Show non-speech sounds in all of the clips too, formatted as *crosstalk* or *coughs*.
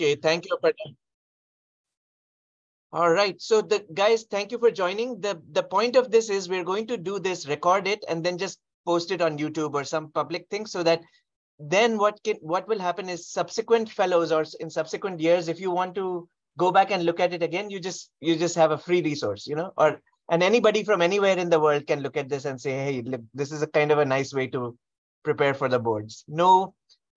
Okay, thank you. All right, so the guys, thank you for joining. The, the point of this is we're going to do this, record it, and then just post it on YouTube or some public thing so that then what can what will happen is subsequent fellows or in subsequent years, if you want to go back and look at it again, you just you just have a free resource, you know, or and anybody from anywhere in the world can look at this and say, hey, look, this is a kind of a nice way to prepare for the boards. No,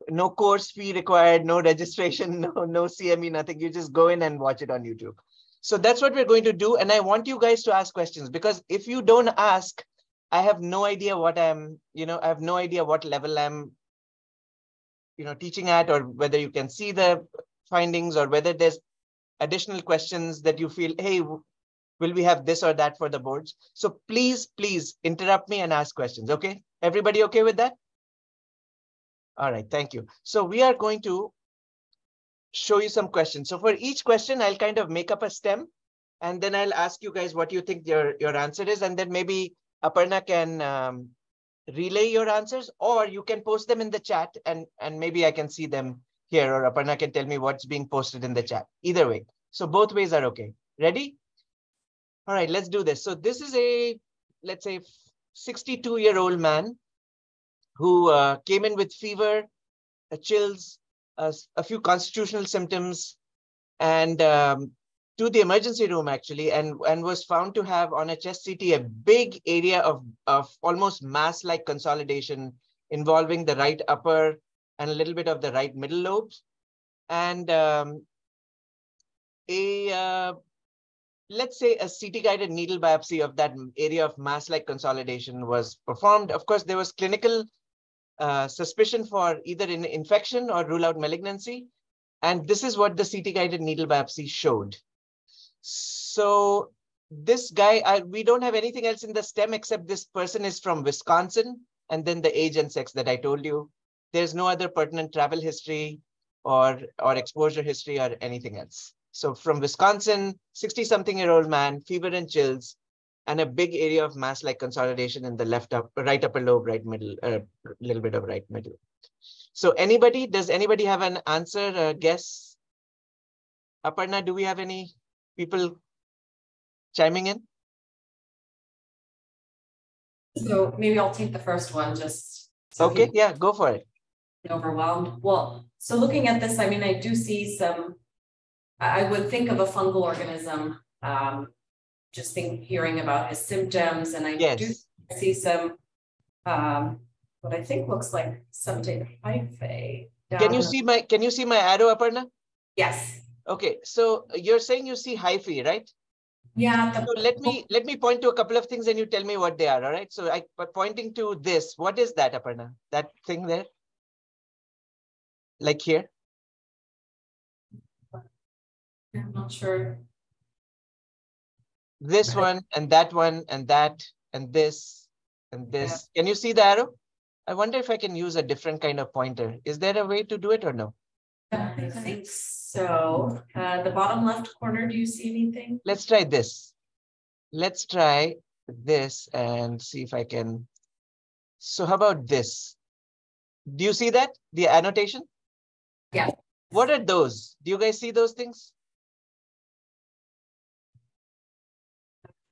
no course fee required, no registration, *laughs* no, no CME, nothing. You just go in and watch it on YouTube. So that's what we're going to do. And I want you guys to ask questions because if you don't ask, I have no idea what I'm, you know, I have no idea what level I'm, you know, teaching at or whether you can see the findings or whether there's additional questions that you feel, hey, will we have this or that for the boards? So please, please interrupt me and ask questions. Okay. Everybody okay with that? All right. Thank you. So we are going to show you some questions. So for each question, I'll kind of make up a stem and then I'll ask you guys what you think your, your answer is. And then maybe Aparna can um, relay your answers or you can post them in the chat and, and maybe I can see them here or Aparna can tell me what's being posted in the chat. Either way. So both ways are okay. Ready? All right, let's do this. So this is a, let's say 62 year old man who uh, came in with fever, uh, chills, a, a few constitutional symptoms and um, to the emergency room actually and, and was found to have on a chest CT a big area of, of almost mass-like consolidation involving the right upper and a little bit of the right middle lobes. And um, a, uh, let's say a CT-guided needle biopsy of that area of mass-like consolidation was performed. Of course, there was clinical uh, suspicion for either an infection or rule out malignancy. And this is what the CT guided needle biopsy showed. So this guy, I, we don't have anything else in the stem except this person is from Wisconsin and then the age and sex that I told you. There's no other pertinent travel history or, or exposure history or anything else. So from Wisconsin, 60 something year old man, fever and chills, and a big area of mass like consolidation in the left up, right upper lobe, right middle, a uh, little bit of right middle. So anybody, does anybody have an answer, a guess? Aparna, do we have any people chiming in? So maybe I'll take the first one just. So okay, yeah, go for it. Overwhelmed. Well, so looking at this, I mean, I do see some, I would think of a fungal organism um, just think hearing about his symptoms and I yes. do see some um, what I think looks like something hyphae. Can you see my can you see my arrow Aparna? Yes. Okay, so you're saying you see hyphae, right? Yeah. So let me let me point to a couple of things and you tell me what they are. All right. So I but pointing to this. What is that, Aparna? That thing there? Like here? I'm not sure this one and that one and that and this and this. Yeah. Can you see the arrow? I wonder if I can use a different kind of pointer. Is there a way to do it or no? I think so. Uh, the bottom left corner, do you see anything? Let's try this. Let's try this and see if I can. So how about this? Do you see that? The annotation? Yeah. What are those? Do you guys see those things?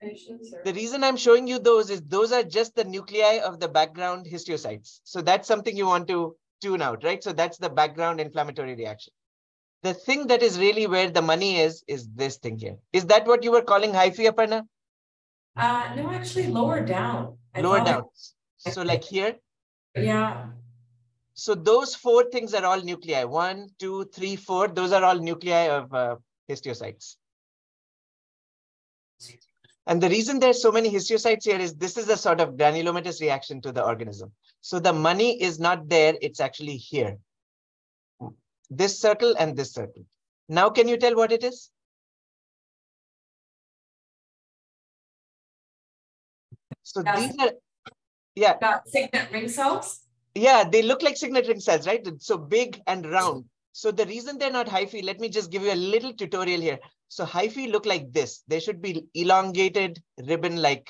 The reason I'm showing you those is those are just the nuclei of the background histiocytes. So that's something you want to tune out, right? So that's the background inflammatory reaction. The thing that is really where the money is, is this thing here. Is that what you were calling hyphae, Aparna? Uh, no, actually lower down. I lower down. It... So like here? Yeah. So those four things are all nuclei. One, two, three, four. Those are all nuclei of uh, histiocytes. And the reason there's so many histiocytes here is this is a sort of granulomatous reaction to the organism. So the money is not there, it's actually here. This circle and this circle. Now can you tell what it is? So That's, these are, yeah. Got signet ring cells? Yeah, they look like signet ring cells, right? So big and round. So the reason they're not hyphae, let me just give you a little tutorial here. So hyphae look like this. They should be elongated ribbon-like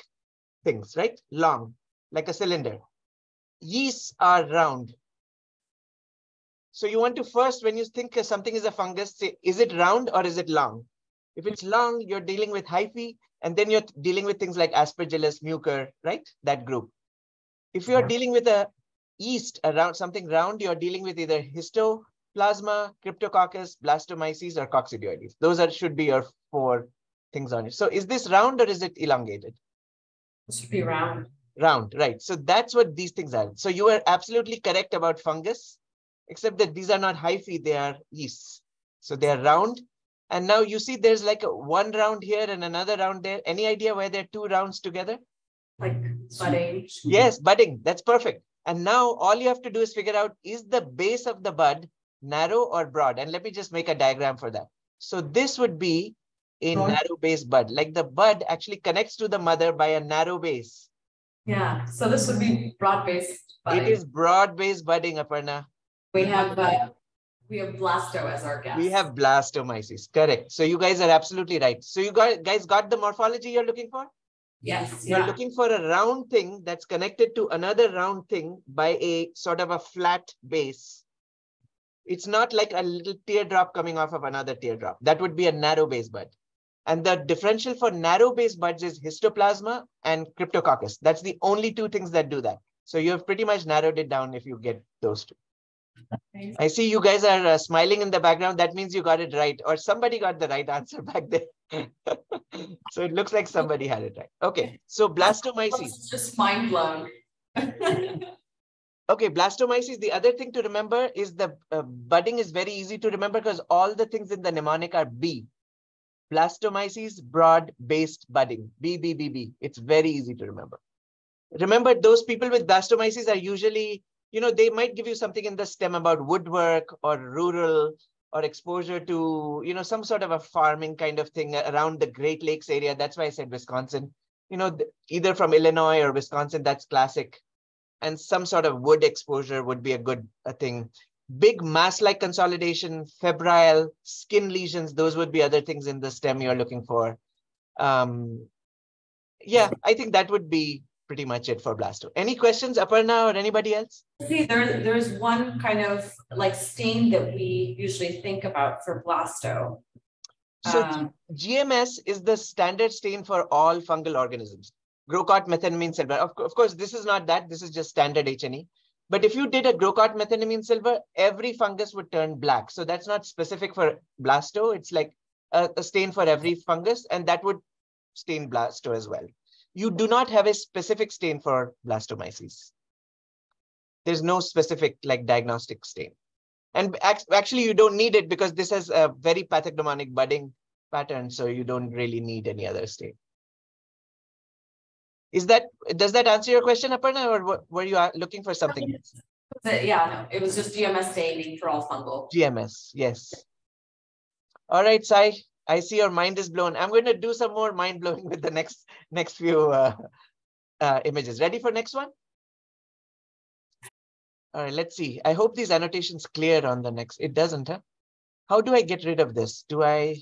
things, right? Long, like a cylinder. Yeasts are round. So you want to first, when you think something is a fungus, say, is it round or is it long? If it's long, you're dealing with hyphae, and then you're dealing with things like aspergillus, mucor, right? That group. If you're yeah. dealing with a yeast around something round, you're dealing with either histoplasma, cryptococcus, blastomyces, or coccidioides. Those are should be your four things on it. So is this round or is it elongated? It should be round. Round, right. So that's what these things are. So you are absolutely correct about fungus, except that these are not hyphae, they are yeasts. So they are round. And now you see there's like a one round here and another round there. Any idea why there are two rounds together? Like budding. Yes, budding. That's perfect. And now all you have to do is figure out, is the base of the bud narrow or broad? And let me just make a diagram for that. So this would be a broad. narrow base bud. Like the bud actually connects to the mother by a narrow base. Yeah, so this would be broad-based budding. It is broad-based budding, Aparna. We have uh, we have blasto as our guest. We have blastomyces, correct. So you guys are absolutely right. So you guys got the morphology you're looking for? Yes. You're yeah. looking for a round thing that's connected to another round thing by a sort of a flat base. It's not like a little teardrop coming off of another teardrop. That would be a narrow base bud. And the differential for narrow base buds is histoplasma and cryptococcus. That's the only two things that do that. So you have pretty much narrowed it down if you get those two. I see you guys are uh, smiling in the background. That means you got it right, or somebody got the right answer *laughs* back there. so it looks like somebody had it right. Okay, so blastomyces. Just mind blown. *laughs* okay, blastomyces. The other thing to remember is the uh, budding is very easy to remember because all the things in the mnemonic are B. Blastomyces, broad-based budding. B, B, B, B. It's very easy to remember. Remember, those people with blastomyces are usually you know, they might give you something in the stem about woodwork or rural or exposure to, you know, some sort of a farming kind of thing around the Great Lakes area. That's why I said Wisconsin. You know, either from Illinois or Wisconsin, that's classic. And some sort of wood exposure would be a good a thing. Big mass-like consolidation, febrile, skin lesions, those would be other things in the stem you're looking for. Um, yeah, I think that would be pretty much it for Blasto. Any questions, Aparna or anybody else? See, there, there's one kind of like stain that we usually think about for Blasto. So um, GMS is the standard stain for all fungal organisms. Grocott methenamine silver. Of, of course, this is not that. This is just standard H&E. But if you did a Grocott methenamine silver, every fungus would turn black. So that's not specific for Blasto. It's like a, a stain for every fungus, and that would stain Blasto as well you do not have a specific stain for blastomyces. There's no specific like diagnostic stain. And actually you don't need it because this has a very pathognomonic budding pattern. So you don't really need any other stain. Is that, does that answer your question, Aparna, or were you uh, looking for something? Yeah, no, it was just GMS staining for all fungal. GMS, yes. All right, Sai, I see your mind is blown. I'm going to do some more mind blowing *laughs* with the next next few uh, uh, images. Ready for next one? All right, let's see. I hope these annotations clear on the next. It doesn't, huh? How do I get rid of this? Do I?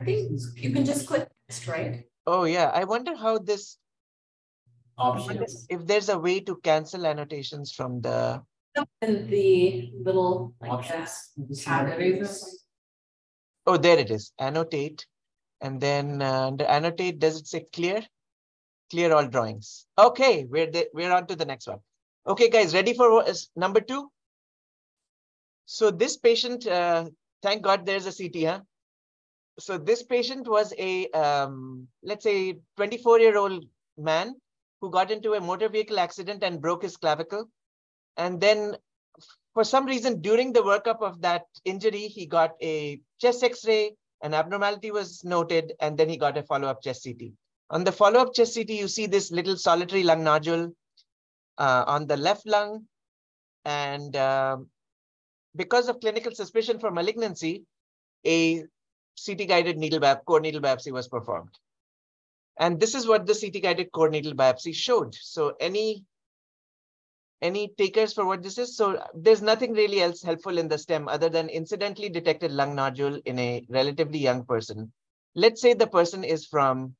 I think you can just click next, right? Oh yeah. I wonder how this. Options. If there's a way to cancel annotations from the. And the little like options. Oh, there it is. Annotate. And then uh, under annotate, does it say clear? Clear all drawings. Okay, we're, the, we're on to the next one. Okay, guys, ready for number two? So this patient, uh, thank God there's a CT, huh? So this patient was a, um, let's say, 24-year-old man who got into a motor vehicle accident and broke his clavicle. And then for some reason, during the workup of that injury, he got a chest x-ray, an abnormality was noted, and then he got a follow-up chest CT. On the follow-up chest CT, you see this little solitary lung nodule uh, on the left lung. And uh, because of clinical suspicion for malignancy, a CT-guided needle biopsy, core needle biopsy was performed. And this is what the CT-guided core needle biopsy showed. So any any takers for what this is? So there's nothing really else helpful in the stem other than incidentally detected lung nodule in a relatively young person. Let's say the person is from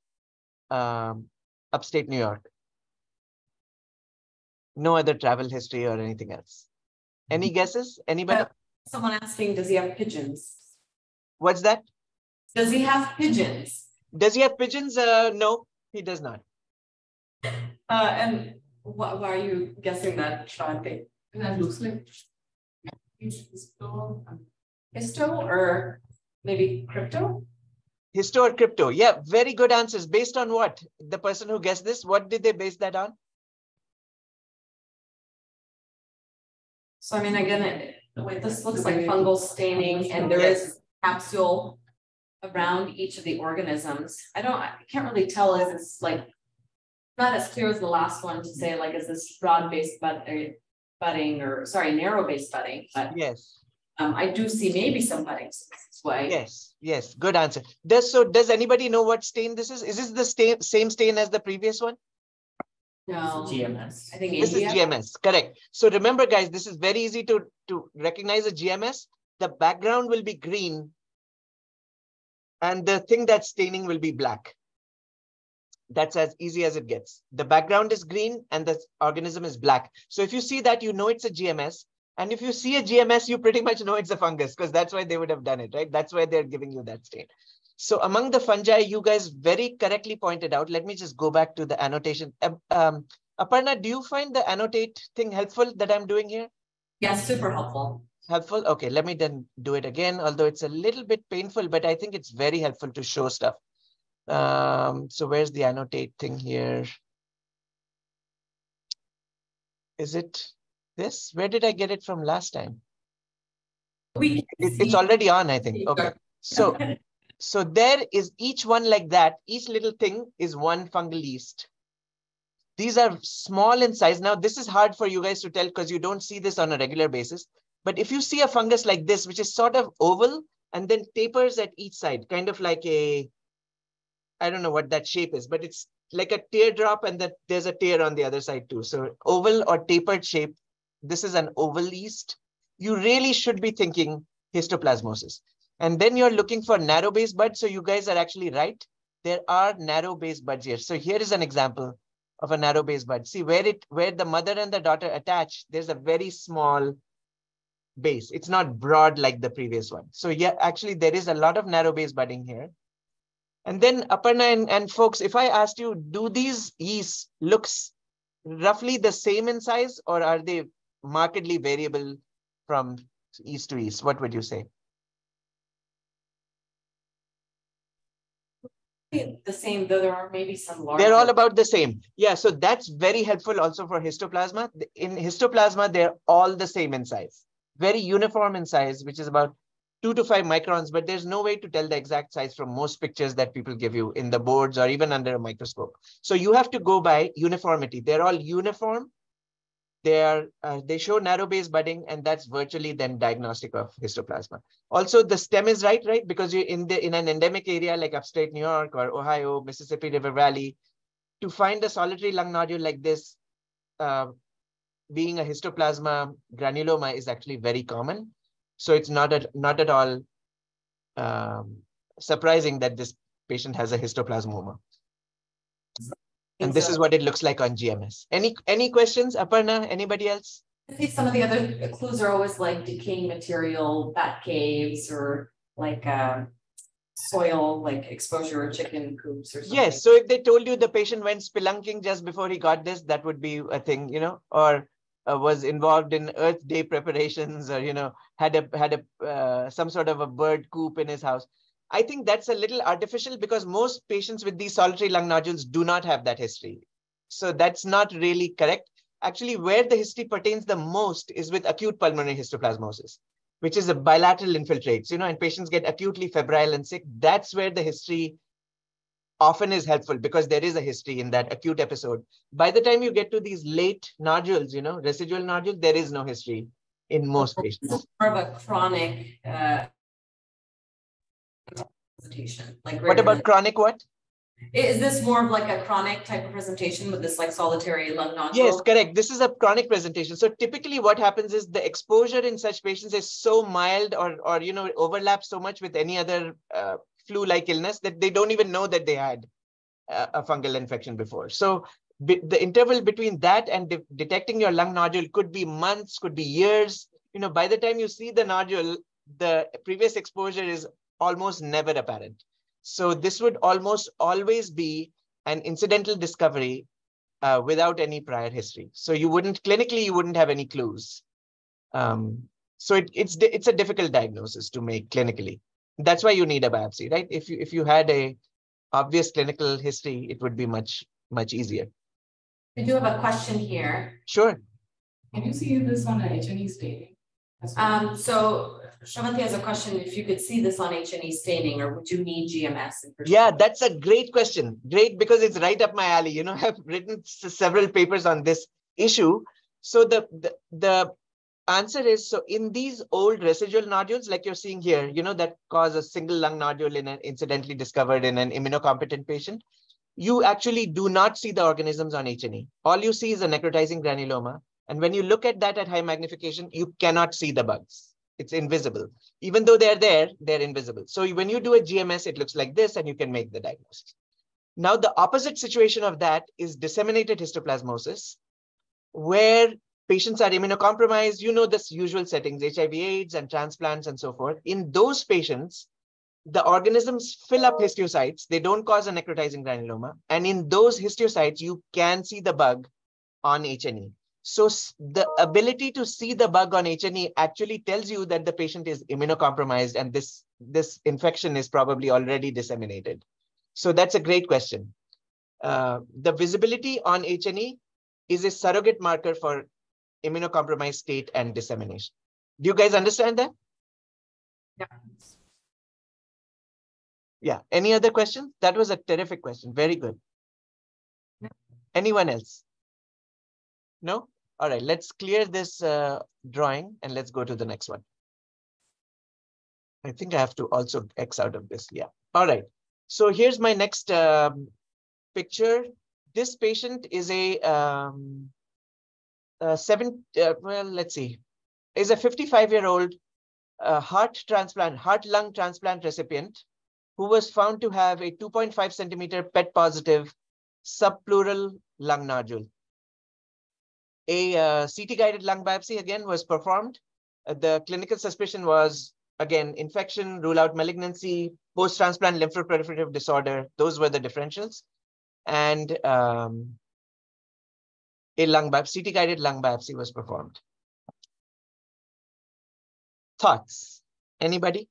um, upstate New York. No other travel history or anything else. Any mm-hmm. guesses? Anybody? Someone asking, does he have pigeons? What's that? Does he have pigeons? Does he have pigeons? Uh, no, he does not. Uh, and why, why are you guessing that, Shanti? That looks like. Histo. Histo or maybe crypto? Histo or crypto? Yeah, very good answers. Based on what? The person who guessed this, what did they base that on? So I mean, again, it, wait, this looks like fungal staining and there is capsule around each of the organisms. I don't, I can't really tell is it's like not as clear as the last one to say like, is this broad-based bud, uh, budding or sorry, narrow-based budding, but Yes. um, I do see maybe some budding so this way. Yes, yes, good answer. Does so does anybody know what stain this is? Is this the stain, same stain as the previous one? No, GMS. I think This is GMS, correct. So remember, guys, this is very easy to, to recognize a GMS. The background will be green. And the thing that's staining will be black. That's as easy as it gets. The background is green and the organism is black. So if you see that, you know it's a GMS. And if you see a GMS, you pretty much know it's a fungus because that's why they would have done it, right? That's why they're giving you that stain. So among the fungi, you guys very correctly pointed out. Let me just go back to the annotation. Um, Um, Aparna, do you find the annotate thing helpful that I'm doing here? Yeah, super helpful. Helpful? Okay, let me then do it again, although it's a little bit painful, but I think it's very helpful to show stuff. Um, so where's the annotate thing here? Is it this? Where did I get it from last time? We It- it's already on, I think. Okay, so *laughs* so there is each one like that. Each little thing is one fungal yeast. These are small in size. Now, this is hard for you guys to tell because you don't see this on a regular basis. But if you see a fungus like this, which is sort of oval and then tapers at each side, kind of like a, I don't know what that shape is, but it's like a teardrop and that there's a tear on the other side too. So oval or tapered shape, this is an oval yeast. You really should be thinking histoplasmosis. And then you're looking for narrow base buds. So you guys are actually right. There are narrow base buds here. So here is an example of a narrow base bud. See where it where the mother and the daughter attach, there's a very small base. It's not broad like the previous one. So yeah, actually there is a lot of narrow base budding here. And then Aparna and, and folks, if I asked you, do these yeasts looks roughly the same in size or are they markedly variable from yeast to yeast? What would you say? The same, though there are maybe some larger. They're all about the same. Yeah, so that's very helpful also for histoplasma. In histoplasma, they're all the same in size, very uniform in size, which is about two to five microns, but there's no way to tell the exact size from most pictures that people give you in the boards or even under a microscope. So you have to go by uniformity. They're all uniform. They are uh, they show narrow base budding, and that's virtually then diagnostic of histoplasma. Also, the stem is right, right? Because you're in the in an endemic area like upstate New York or Ohio, Mississippi River Valley, to find a solitary lung nodule like this, uh, being a histoplasma granuloma is actually very common. So it's not at not at all um, surprising that this patient has a histoplasmoma. And this is what it looks like on GMS. Any any questions, Aparna? Anybody else? I think some of the other clues are always like decaying material, bat caves, or like um soil, like exposure or chicken coops or something. Yes. So if they told you the patient went spelunking just before he got this, that would be a thing, you know, or uh, was involved in Earth Day preparations, or you know, had a had a uh, some sort of a bird coop in his house. I think that's a little artificial because most patients with these solitary lung nodules do not have that history. So that's not really correct. Actually, where the history pertains the most is with acute pulmonary histoplasmosis, which is a bilateral infiltrates, you know, and patients get acutely febrile and sick. That's where the history often is helpful because there is a history in that acute episode. By the time you get to these late nodules, you know, residual nodules, there is no history in most patients. More of a chronic uh presentation, like. What about chronic what? Is this more of like a chronic type of presentation with this like solitary lung nodule? Yes, correct. This is a chronic presentation. So typically what happens is the exposure in such patients is so mild or, or you know, overlaps so much with any other uh, flu-like illness that they don't even know that they had a fungal infection before. So the interval between that and de detecting your lung nodule could be months, could be years. you know, by the time you see the nodule, the previous exposure is almost never apparent. So this would almost always be an incidental discovery uh, without any prior history. So you wouldn't clinically, you wouldn't have any clues. Um, so it, it's it's a difficult diagnosis to make clinically. That's why you need a biopsy, right? If you if you had a obvious clinical history, it would be much much easier. We do have a question here. Sure. Can you see this on a H&E staining? Um, so Shravanti has a question, if you could see this on H and E staining, or would you need GMS? in? Yeah, that's a great question. Great, because it's right up my alley. You know, *laughs* I've written several papers on this issue. So the, the, the answer is, so in these old residual nodules, like you're seeing here, you know, that cause a single lung nodule in an incidentally discovered in an immunocompetent patient, you actually do not see the organisms on H&E. All you see is a necrotizing granuloma. And when you look at that at high magnification, you cannot see the bugs. It's invisible. Even though they're there, they're invisible. So when you do a GMS, it looks like this and you can make the diagnosis. Now, the opposite situation of that is disseminated histoplasmosis, where patients are immunocompromised. You know this usual settings, HIV AIDS and transplants and so forth. In those patients, the organisms fill up histiocytes. They don't cause a necrotizing granuloma. And in those histiocytes, you can see the bug on H&E. So the ability to see the bug on H&E actually tells you that the patient is immunocompromised and this, this infection is probably already disseminated. So that's a great question. Uh, the visibility on H&E is a surrogate marker for immunocompromised state and dissemination. Do you guys understand that? Yeah. Yeah. Any other questions? That was a terrific question. Very good. Anyone else? No? All right, let's clear this uh, drawing and let's go to the next one. I think I have to also X out of this. Yeah. All right. So here's my next um, picture. This patient is a, um, a seven, uh, well, let's see, is a 55 year old uh, heart transplant, heart lung transplant recipient who was found to have a 2.5 centimeter PET positive subpleural lung nodule. A uh, CT guided lung biopsy again was performed. Uh, the clinical suspicion was again infection, rule out malignancy, post transplant lymphoproliferative disorder. Those were the differentials. And um, a lung biopsy, CT guided lung biopsy was performed. Thoughts? Anybody?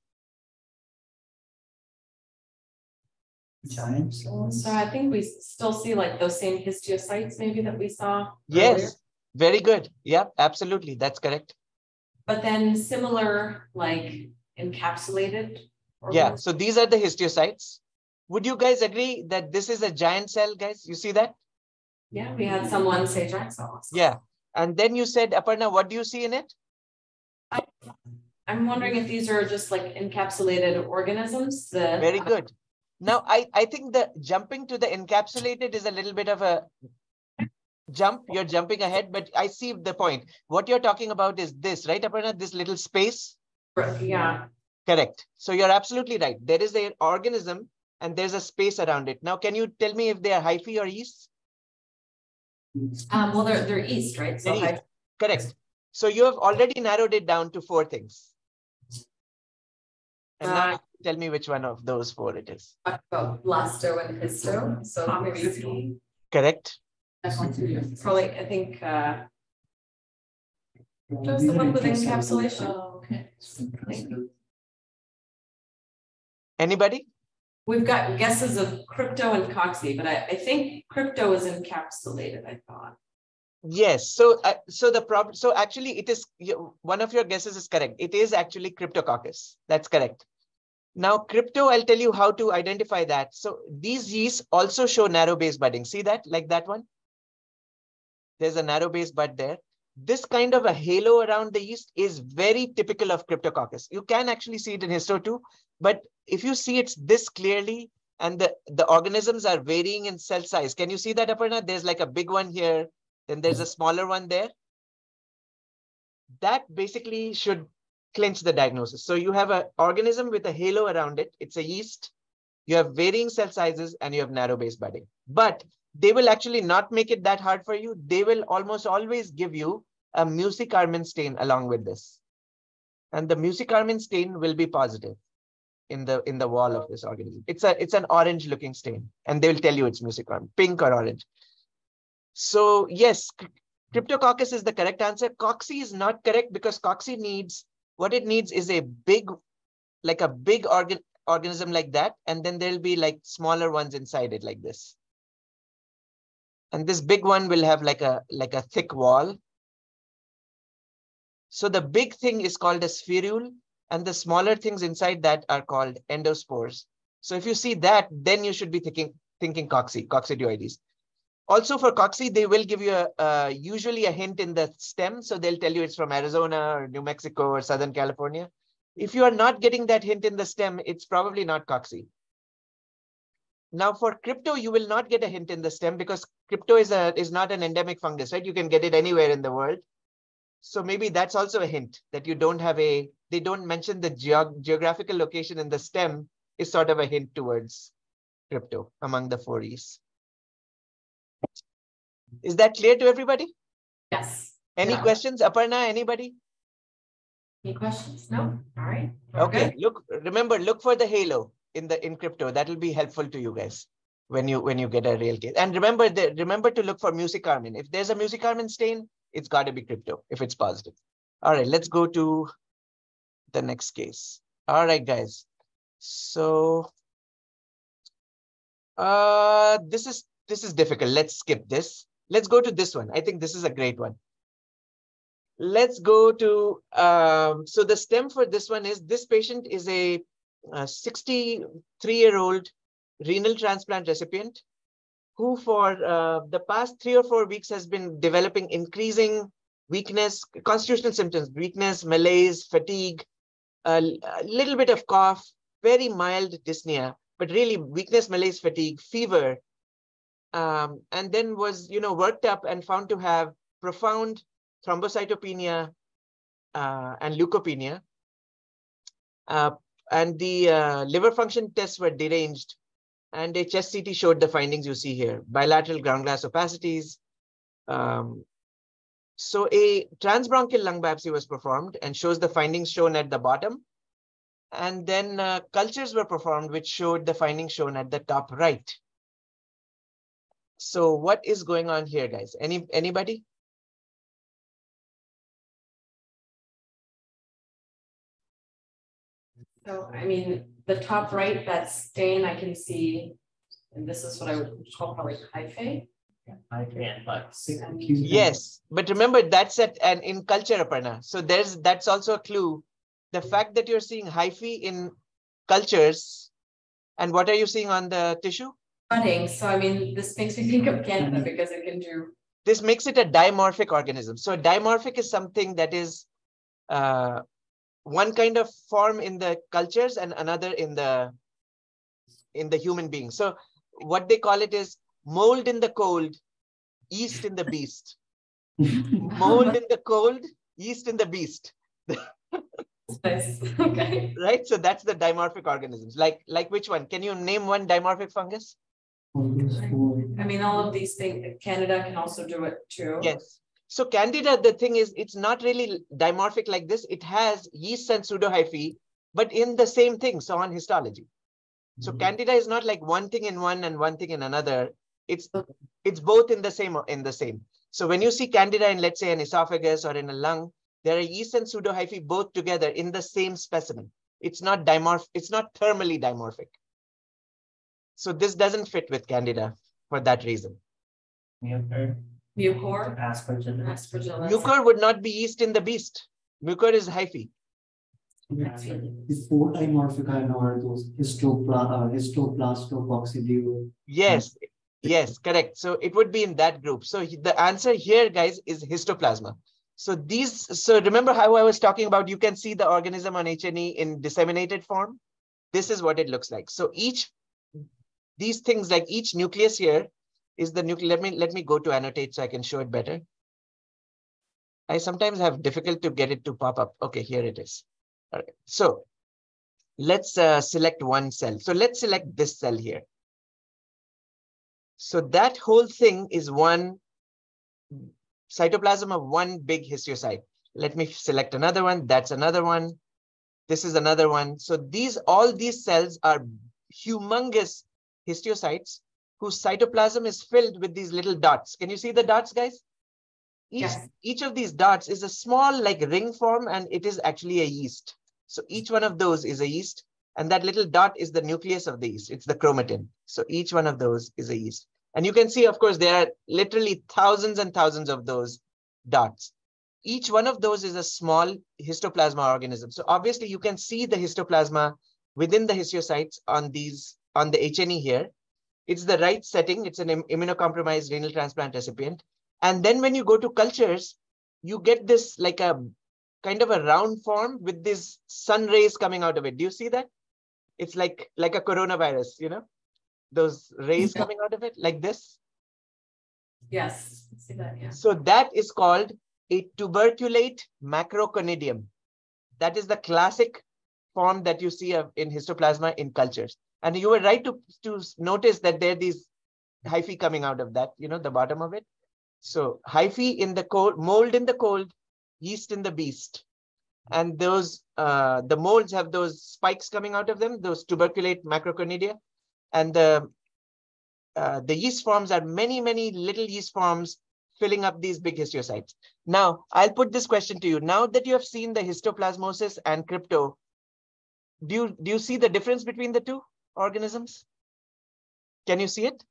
So I think we still see like those same histiocytes maybe that we saw. Yes. earlier. Very good. Yeah, absolutely. That's correct. But then similar, like encapsulated. Yeah. So these are the histiocytes. Would you guys agree that this is a giant cell, guys? You see that? Yeah, mm. we had someone say giant cells. Yeah. And then you said, Aparna, what do you see in it? I'm wondering if these are just like encapsulated organisms, the. Very good. Now, I, I think the jumping to the encapsulated is a little bit of a jump. You're jumping ahead, but I see the point. What you're talking about is this, right, Aparna? This little space? Yeah, Correct. So you're absolutely right. There is an organism and there's a space around it. Now, can you tell me if they are hyphae or yeast? Um, well, they're, they're yeast, right? So They're I. Correct. So you have already narrowed it down to four things. And now Uh, tell me which one of those four it is. talked about blasto and histo, so maybe Correct? probably, I think, uh. Just the one with encapsulation. okay. Anybody? We've got guesses of crypto and cocci, but I, I think crypto is encapsulated, I thought. Yes. So, uh, so the problem. So actually, it is one of your guesses is correct. It is actually Cryptococcus. That's correct. Now, crypto. I'll tell you how to identify that. So these yeasts also show narrow base budding. See that, like that one. There's a narrow base bud there. This kind of a halo around the yeast is very typical of Cryptococcus. You can actually see it in histo too, but if you see it's this clearly, and the the organisms are varying in cell size. Can you see that, Aparna? There's like a big one here then there's a smaller one there. That basically should clinch the diagnosis. So you have an organism with a halo around it. It's a yeast. You have varying cell sizes and you have narrow base budding. But they will actually not make it that hard for you. They will almost always give you a mucicarmine stain along with this. and the mucicarmine stain will be positive in the in the wall of this organism. It's a it's an orange looking stain, and they will tell you it's mucicarmine, pink or orange. So yes, Cryptococcus is the correct answer. Cocci is not correct because Cocci needs what it needs is a big, like a big organ organism like that, and then there'll be like smaller ones inside it like this. And this big one will have like a like a thick wall. So the big thing is called a spherule, and the smaller things inside that are called endospores. So if you see that, then you should be thinking thinking cocci, coccidioides. Also for cocci, they will give you a, uh, usually a hint in the stem. So they'll tell you it's from Arizona or New Mexico or Southern California. If you are not getting that hint in the stem, it's probably not cocci. Now for crypto, you will not get a hint in the stem because crypto is a is not an endemic fungus, right? You can get it anywhere in the world. So maybe that's also a hint that you don't have a, they don't mention the geog geographical location in the stem is sort of a hint towards crypto among the four E's. Is that clear to everybody? Yes. Any Yeah. questions? Aparna, anybody? Any questions? No? All right. We're Okay, good. look, remember, look for the halo in the in crypto. That will be helpful to you guys when you when you get a real case. And remember the remember to look for mucicarmine. If there's a mucicarmine stain, it's got to be crypto if it's positive. All right, let's go to the next case. All right, guys. So uh this is this is difficult. Let's skip this. Let's go to this one. I think this is a great one. Let's go to, um, so the stem for this one is this patient is a 63 year old renal transplant recipient who for uh, the past three or four weeks has been developing increasing weakness, constitutional symptoms, weakness, malaise, fatigue, a, a little bit of cough, very mild dyspnea, but really weakness, malaise, fatigue, fever, um, and then was you know worked up and found to have profound thrombocytopenia uh, and leukopenia. Uh, and the uh, liver function tests were deranged, and a chest CT showed the findings you see here: bilateral ground glass opacities. Um, so a transbronchial lung biopsy was performed and shows the findings shown at the bottom. And then uh, cultures were performed, which showed the findings shown at the top right. So what is going on here, guys? Any anybody? So, I mean, the top right, that stain I can see, and this is what I would call probably hyphae. I can, but. Yes, but remember that's at and in culture, Aparna. So there's that's also a clue. The fact that you're seeing hyphae in cultures, and what are you seeing on the tissue? Budding, so I mean, this makes me think of candida because it can do, This makes it a dimorphic organism. So dimorphic is something that is uh, one kind of form in the cultures and another in the in the human being. So what they call it is mold in the cold, yeast in the beast. *laughs* Mold in the cold, yeast in the beast. nice, okay. right? So that's the dimorphic organisms. Like like which one? Can you name one dimorphic fungus? I mean, all of these things, candida can also do it too. Yes. So candida, the thing is, it's not really dimorphic like this. It has yeast and pseudohyphae, but in the same thing. So on histology. So mm-hmm. candida is not like one thing in one and one thing in another. It's it's both in the same in the same. So when you see candida in let's say an esophagus or in a lung, there are yeast and pseudohyphae both together in the same specimen. It's not dimorph. It's not thermally dimorphic. So this doesn't fit with candida for that reason. Mucor. Mucor, Aspergillus. aspergillus. Mucor would not be yeast in the beast. Mucor is hyphae. Before dimorphic are those histopla, uh, histoplastococcidio. Yes, yes, correct. So it would be in that group. So the answer here, guys, is histoplasma. So these, so remember how I was talking about, you can see the organism on H&E in disseminated form. This is what it looks like. So each, these things like each nucleus here is the nucleus. Let me, let me go to annotate so I can show it better. I sometimes have difficult to get it to pop up. Okay, here it is. All right, so let's uh, select one cell. So let's select this cell here. So that whole thing is one cytoplasm of one big histiocyte. let me select another one. That's another one. This is another one. So these, all these cells are humongous histiocytes whose cytoplasm is filled with these little dots. Can you see the dots, guys? Each, Yes. each of these dots is a small like ring form and it is actually a yeast. So each one of those is a yeast and that little dot is the nucleus of the yeast. It's the chromatin. So each one of those is a yeast. And you can see, of course, there are literally thousands and thousands of those dots. Each one of those is a small histoplasma organism. So obviously you can see the histoplasma within the histiocytes on these, on the H&E here. It's the right setting. It's an immunocompromised renal transplant recipient. And then when you go to cultures, you get this like a kind of a round form with these sun rays coming out of it. Do you see that? It's like like a coronavirus, you know, those rays Yeah. coming out of it like this. Yes, see that, yeah. So that is called a tuberculate macroconidium. That is the classic form that you see in histoplasma in cultures. And you were right to, to notice that there are these hyphae coming out of that, you know, the bottom of it. So hyphae in the cold, mold in the cold, yeast in the beast. And those, uh, the molds have those spikes coming out of them, those tuberculate macroconidia. And the, uh, the yeast forms are many, many little yeast forms filling up these big histiocytes. Now, I'll put this question to you. Now that you have seen the histoplasmosis and crypto, do you, do you see the difference between the two organisms? Can you see it?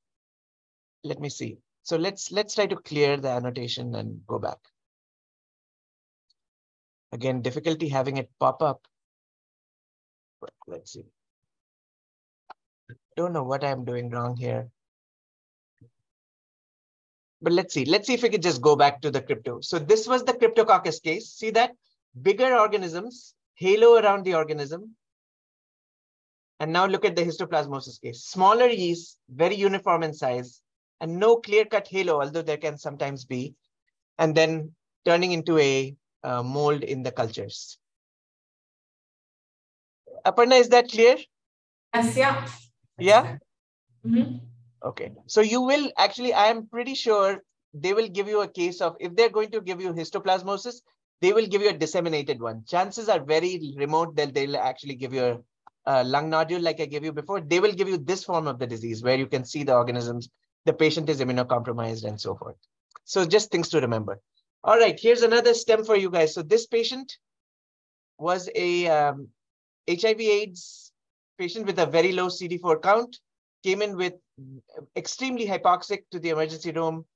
Let me see. So let's let's try to clear the annotation and go back. Again, difficulty having it pop up. Let's see. Don't know what I'm doing wrong here. But let's see. Let's see if we could just go back to the crypto. So this was the cryptococcus case. See that? Bigger organisms, halo around the organism. And now look at the histoplasmosis case. Smaller yeast, very uniform in size, and no clear-cut halo, although there can sometimes be. And then turning into a uh, mold in the cultures. Aparna, is that clear? Yes, yeah. Yeah? Mhm. Okay, so you will actually, I am pretty sure they will give you a case of, if they're going to give you histoplasmosis, they will give you a disseminated one. Chances are very remote that they'll actually give you a, a lung nodule like I gave you before. They will give you this form of the disease where you can see the organisms, the patient is immunocompromised and so forth. So just things to remember. All right, here's another stem for you guys. So this patient was a um, HIV AIDS patient with a very low CD4 count, came in with extremely hypoxic to the emergency room.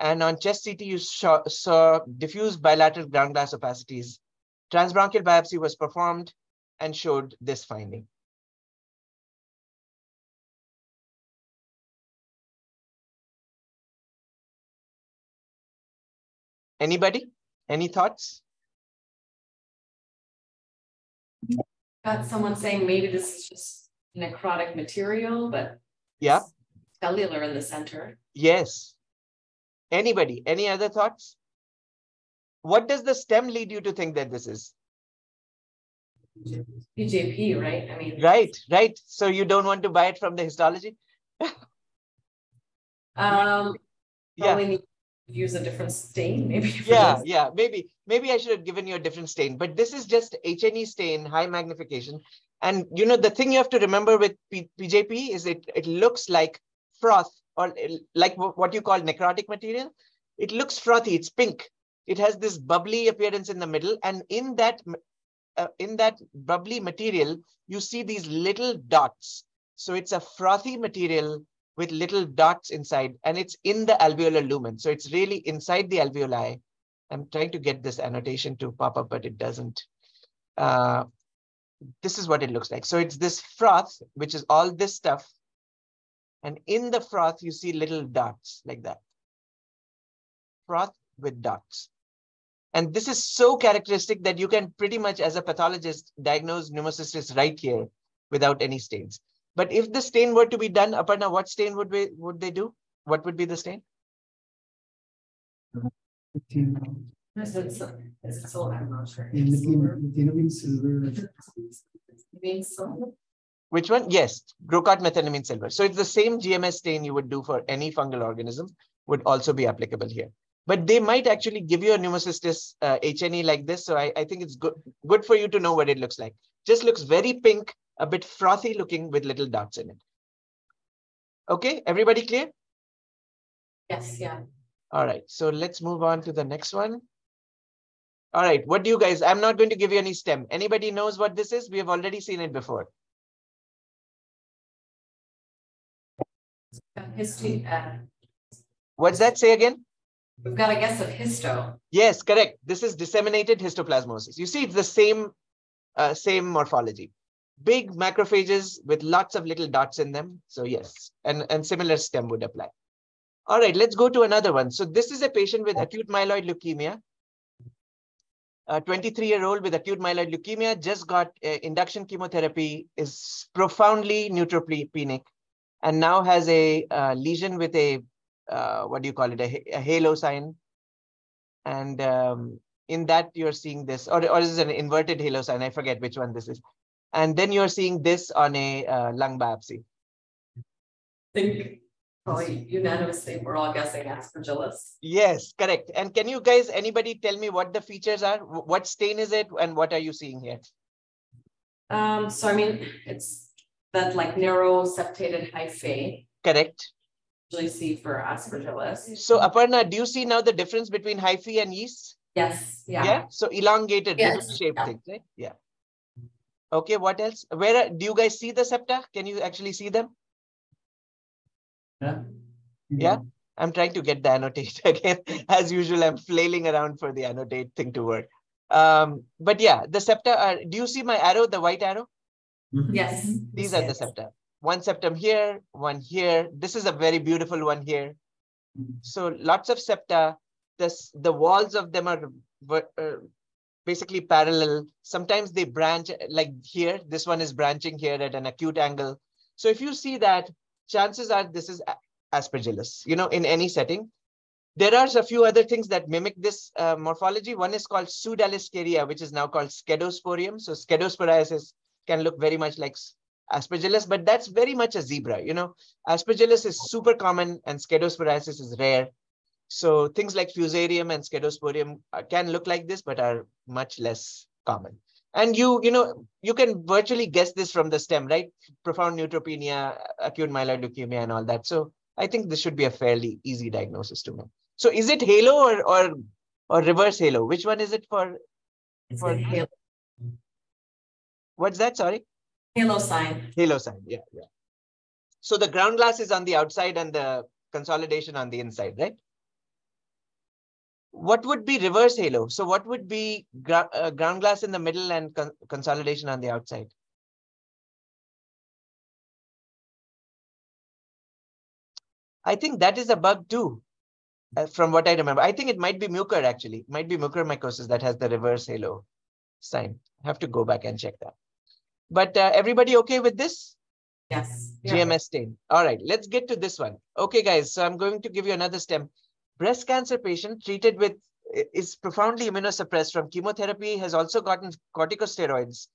And on chest CT, you saw, saw diffuse bilateral ground glass opacities. Transbronchial biopsy was performed and showed this finding. Anybody? Any thoughts? Got someone saying maybe this is just necrotic material, but. Yeah. Cellular in the center. Yes. Anybody? Any other thoughts? What does the stem lead you to think that this is? PJP, right? I mean. Right, right. So you don't want to buy it from the histology? *laughs* Um, Yeah. Probably need to use a different stain, *laughs* maybe. Yeah, yeah, maybe, maybe I should have given you a different stain, but this is just H&E stain, high magnification. And you know, the thing you have to remember with P- PJP is it, it looks like froth or like wh- what you call necrotic material. It looks frothy, it's pink. It has this bubbly appearance in the middle. And in that, uh, in that bubbly material, you see these little dots. So it's a frothy material with little dots inside and it's in the alveolar lumen. So it's really inside the alveoli. I'm trying to get this annotation to pop up, but it doesn't. Uh, this is what it looks like. So it's this froth, which is all this stuff. And in the froth, you see little dots like that. Froth with dots. And this is so characteristic that you can pretty much, as a pathologist, diagnose pneumocystis right here without any stains. But if the stain were to be done, Aparna, what stain would we would they do? What would be the stain? Lithium, Is it so, is it so, I'm not sure. lithium, lithium silver. You mean so? Which one? Yes, Grocott methenamine silver. So it's the same GMS stain you would do for any fungal organism would also be applicable here. but they might actually give you a pneumocystis uh, H&E like this. So I, I think it's good, good for you to know what it looks like. Just looks very pink, a bit frothy looking with little dots in it. Okay, everybody clear? Yes, yeah. All right, so let's move on to the next one. All right, what do you guys, I'm not going to give you any stem. Anybody knows what this is? We have already seen it before. History, uh, What's that say again? we've got a guess of histo. Yes, correct. This is disseminated histoplasmosis. You see, it's the same, uh, same morphology. Big macrophages with lots of little dots in them. So yes, and, and similar stem would apply. All right, let's go to another one. So this is a patient with acute myeloid leukemia. A 23-year-old with acute myeloid leukemia just got uh, induction chemotherapy, is profoundly neutropenic, and now has a uh, lesion with a uh, what do you call it, a, a halo sign. And um, in that you're seeing this, or, or is this an inverted halo sign? I forget which one this is. And then you're seeing this on a uh, lung biopsy. Think probably unanimously, we're all guessing aspergillus. Yes, correct. And can you guys, anybody tell me what the features are? What stain is it and what are you seeing here? Um, so I mean, it's that like narrow septated hyphae, Correct. usually see for aspergillus. So Aparna, do you see now the difference between hyphae and yeast? Yes, Yeah. yeah. So elongated, Yes, little shaped yeah. things, right? Yeah. Okay, what else? Where do you guys see the septa? Can you actually see them? Yeah. Yeah. I'm trying to get the annotate *laughs* again. As usual, I'm flailing around for the annotate thing to work. Um, but yeah, the septa are, do you see my arrow, the white arrow? Mhm. Yes. These are the septa. One septum here, one here. This is a very beautiful one here. Mhm. So lots of septa. This, the walls of them are uh, basically parallel. Sometimes they branch like here. This one is branching here at an acute angle. So if you see that, chances are this is aspergillus, you know, in any setting. There are a few other things that mimic this uh, morphology. One is called Pseudallescheria, which is now called Scedosporium. So Scedosporiasis can look very much like aspergillus, but that's very much a zebra. You know, aspergillus is super common and Scedosporiasis is rare. So things like Fusarium and Scedosporium uh, can look like this, but are much less common. And you, you know, you can virtually guess this from the stem, right? Profound neutropenia, acute myeloid leukemia, and all that. So I think this should be a fairly easy diagnosis to make. So is it halo or or or reverse halo? Which one is it for? It's For- halo, What's that? Sorry. halo sign. Halo sign, yeah, yeah. So the ground glass is on the outside and the consolidation on the inside, right? What would be reverse halo? So what would be gra- uh, ground glass in the middle and con- consolidation on the outside? I think that is a bug too, uh, from what I remember. I think it might be mucor actually, It might be mucormycosis that has the reverse halo sign. Have to go back and check that. But uh, everybody okay with this? Yes. yeah. GMS stain. All right, let's get to this one. Okay, guys, so I'm going to give you another stem. Breast cancer patient treated with is profoundly immunosuppressed from chemotherapy, has also gotten corticosteroids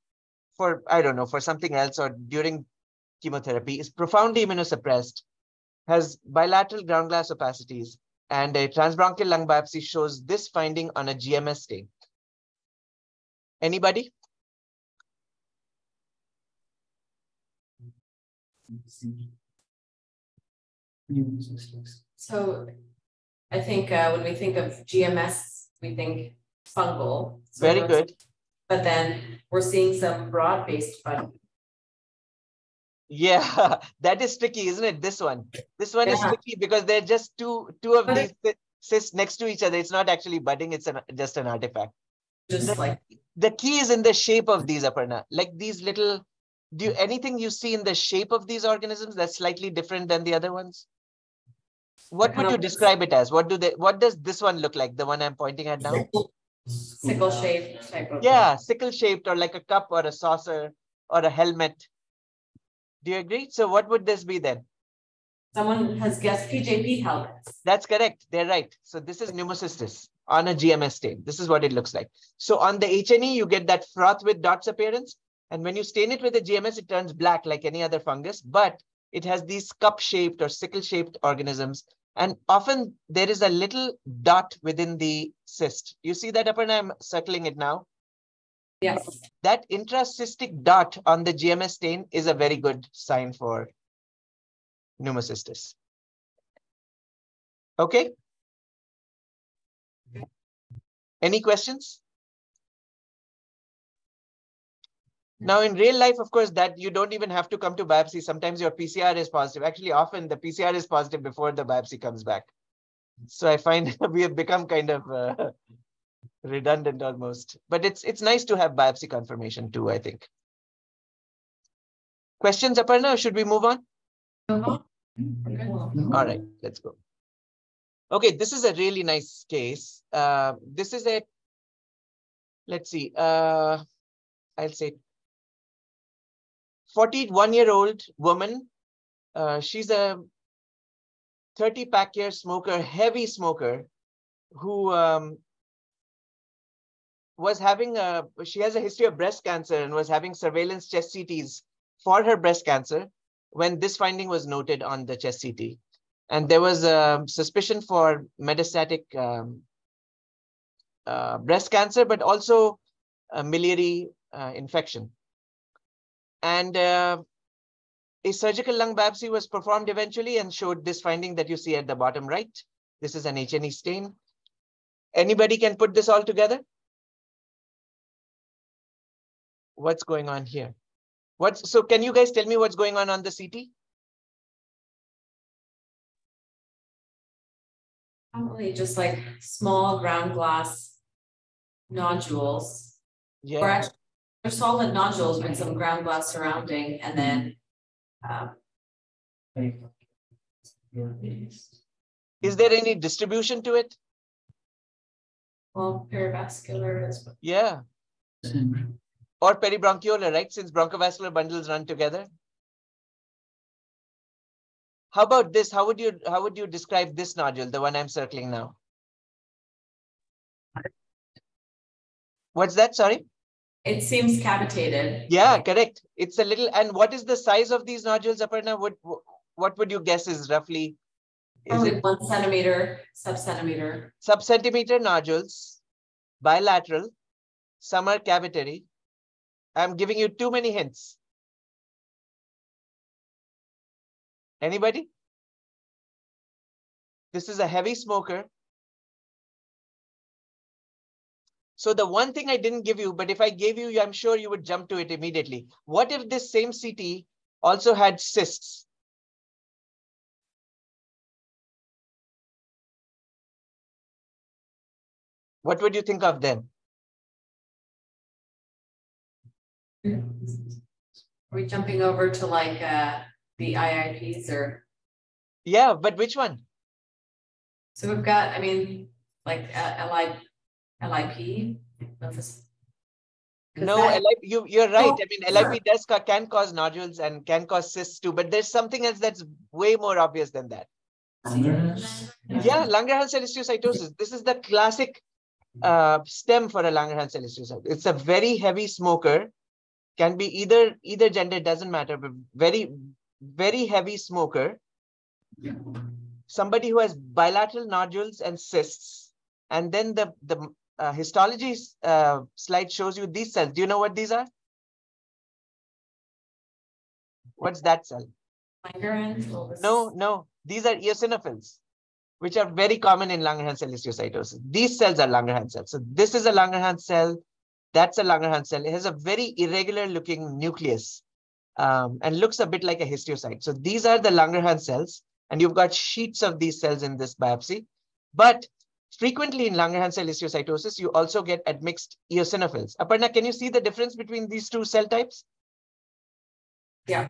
for, I don't know, for something else or during chemotherapy, is profoundly immunosuppressed, has bilateral ground glass opacities, and a transbronchial lung biopsy shows this finding on a GMS stain. Anybody? So I think uh, when we think of GMS, we think fungal. So Very good. But then we're seeing some broad-based fun. Yeah, *laughs* that is tricky, isn't it? This one. This one is tricky because they're just two two of But these cysts next to each other. It's not actually budding, it's an, just an artifact. just like, The key is in the shape of these, Aparna. Like these little, do you, anything you see in the shape of these organisms that's slightly different than the other ones? What would you describe it as? What do they, what does this one look like? The one I'm pointing at now? sickle shaped type of. Yeah, sickle shaped or like a cup or a saucer or a helmet. Do you agree? So what would this be then? Someone has guessed PJP helmets. That's correct. They're right. So this is pneumocystis on a GMS stain. This is what it looks like. So on the H&E, you get that froth with dots appearance. And when you stain it with a GMS, it turns black like any other fungus, but it has these cup shaped or sickle shaped organisms And often there is a little dot within the cyst. You see that, Aparna? I'm circling it now. Yes, That intracystic dot on the GMS stain is a very good sign for pneumocystis. Okay? Any questions? Now, in real life, of course, that you don't even have to come to biopsy. Sometimes your PCR is positive. Actually, often the PCR is positive before the biopsy comes back. So I find *laughs* we have become kind of uh, redundant almost, but it's it's nice to have biopsy confirmation too, I think. Questions, Aparna, or should we move on? All right, let's go. Okay, this is a really nice case. Uh, this is a, let's see, uh, I'll say 41 year old woman. Uh, she's a 30 pack year smoker, heavy smoker who um, was having a, she has a history of breast cancer and was having surveillance chest CTs for her breast cancer when this finding was noted on the chest CT. And there was a suspicion for metastatic um, uh, breast cancer, but also a miliary uh, infection. And uh, a surgical lung biopsy was performed eventually and showed this finding that you see at the bottom right. This is an H&E stain. Anybody can put this all together? What's going on here? What's so? Can you guys tell me what's going on on the CT? probably just like small ground glass nodules. Or Yeah. actually, they're solid nodules with some ground glass surrounding and then. Um, Is there any distribution to it? well, perivascular is, Yeah. Or peribronchiolar, right? Since bronchovascular bundles run together. How about this? How would you how would you describe this nodule, the one I'm circling now? What's that? Sorry. It seems cavitated. Yeah, correct. It's a little. And what is the size of these nodules, Aparna? What what would you guess is roughly? Is Probably it one centimeter, sub centimeter. sub-centimeter nodules, bilateral, some are cavitary. I'm giving you too many hints. Anybody? This is a heavy smoker. So the one thing I didn't give you, but if I gave you, I'm sure you would jump to it immediately. What if this same CT also had cysts? What would you think of then? Are we jumping over to like uh the IIPs or, Yeah, but which one? so we've got, I mean, like uh LI, LIP. lymphos- No, that- LIP, you, you're right. Oh, I mean, sure. LIP does, ca- can cause nodules and can cause cysts too, but there's something else that's way more obvious than that. Yeah, Langerhans cell histiocytosis. This is the classic uh, stem for a Langerhans cell histiocytosis. It's a very heavy smoker, can be either either gender, doesn't matter, but very, very heavy smoker. Somebody who has bilateral nodules and cysts, and then the the uh, histology uh, slide shows you these cells. Do you know what these are? What's that cell? Langerhans, well, this No, no, these are eosinophils, which are very common in Langerhans cell histiocytosis. These cells are Langerhans cells. So this is a Langerhans cell. That's a Langerhans cell. It has a very irregular looking nucleus um, and looks a bit like a histiocyte. So these are the Langerhans cells, and you've got sheets of these cells in this biopsy. But frequently in Langerhans cell histiocytosis, you also get admixed eosinophils. Aparna, can you see the difference between these two cell types? Yeah.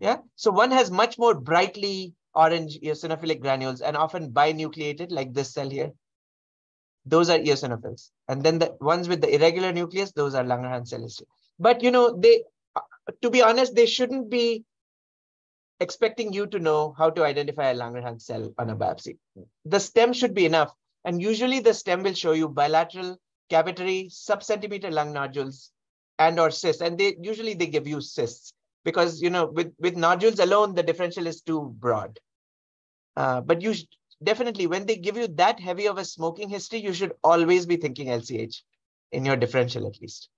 Yeah. So one has much more brightly orange eosinophilic granules and often binucleated like this cell here. Those are eosinophils. And then the ones with the irregular nucleus, those are Langerhans cell history. But you know, they, to be honest, they shouldn't be expecting you to know how to identify a Langerhans cell on a biopsy. The stem should be enough. And usually the stem will show you bilateral, cavitary, sub-centimeter lung nodules and or cysts. And they usually they give you cysts because you know with with nodules alone the differential is too broad uh, but you definitely when they give you that heavy of a smoking history, you should always be thinking LCH in your differential at least.